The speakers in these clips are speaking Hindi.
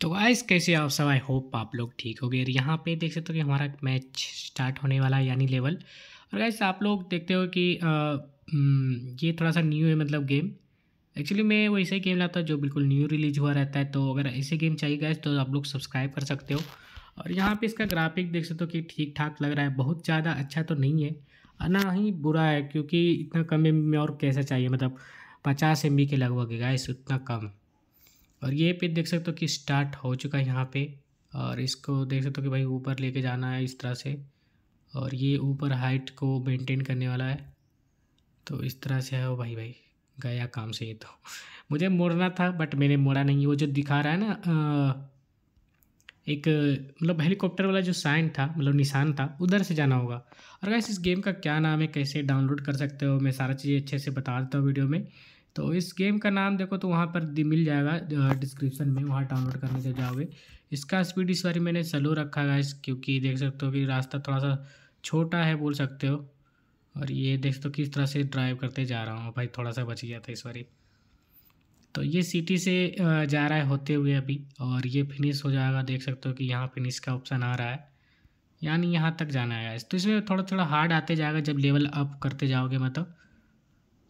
तो गाइस कैसे आप सब? आई होप आप लोग ठीक हो गए यहाँ पे देख सकते हो कि हमारा मैच स्टार्ट होने वाला है यानी लेवल और गाइस आप लोग देखते हो कि आ, हम्म, ये थोड़ा सा न्यू है मतलब गेम एक्चुअली मैं वो ऐसे गेम लाता हूँ जो बिल्कुल न्यू रिलीज़ हुआ रहता है। तो अगर ऐसे गेम चाहिए गाइस तो आप लोग सब्सक्राइब कर सकते हो। और यहाँ पे इसका ग्राफिक देख सकते हो कि ठीक ठाक लग रहा है। बहुत ज़्यादा अच्छा तो नहीं है ना ही बुरा है क्योंकि इतना कम एम में और कैसा चाहिए? मतलब पचास एम के लगभग है गाइस उतना कम। और ये पे देख सकते हो कि स्टार्ट हो चुका है यहाँ पे, और इसको देख सकते हो कि भाई ऊपर लेके जाना है इस तरह से, और ये ऊपर हाइट को मेंटेन करने वाला है। तो इस तरह से है वो भाई भाई गया काम से ये तो। मुझे मोड़ना था बट मैंने मोड़ा नहीं। वो जो दिखा रहा है ना एक मतलब हेलीकॉप्टर वाला जो साइन था मतलब निशान था, उधर से जाना होगा। और वैसे इस गेम का क्या नाम है? कैसे डाउनलोड कर सकते हो? मैं सारा चीज़ें अच्छे से बता देता हूँ वीडियो में। तो इस गेम का नाम देखो तो वहाँ पर मिल जाएगा डिस्क्रिप्शन में वहाँ डाउनलोड करने से जाओगे। इसका स्पीड इस बारी मैंने स्लो रखा है इस क्योंकि देख सकते हो कि रास्ता थोड़ा सा छोटा है बोल सकते हो। और ये देख सकते हो किस तरह से ड्राइव करते जा रहा हूँ, भाई थोड़ा सा बच गया था इस बारी। तो ये सिटी से जा रहा है होते हुए अभी, और ये फिनिश हो जाएगा, देख सकते हो कि यहाँ फिनिश का ऑप्शन आ रहा है। यानी यहाँ तक जाना है तो इसमें थोड़ा थोड़ा हार्ड आते जाएगा जब लेवल अप करते जाओगे मतलब।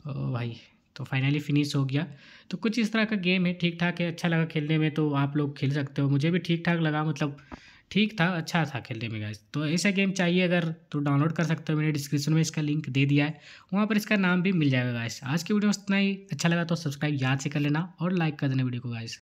ओ भाई। तो फाइनली फिनिश हो गया। तो कुछ इस तरह का गेम है ठीक ठाक है अच्छा लगा खेलने में तो आप लोग खेल सकते हो। मुझे भी ठीक ठाक लगा मतलब ठीक था अच्छा था खेलने में गाइस तो ऐसा गेम चाहिए अगर तो डाउनलोड कर सकते हो। मैंने डिस्क्रिप्शन में इसका लिंक दे दिया है। वहाँ पर इसका नाम भी मिल जाएगा गाइस आज की वीडियो में इतना ही। अच्छा लगा तो सब्सक्राइब याद से कर लेना और लाइक कर देना वीडियो को गाइस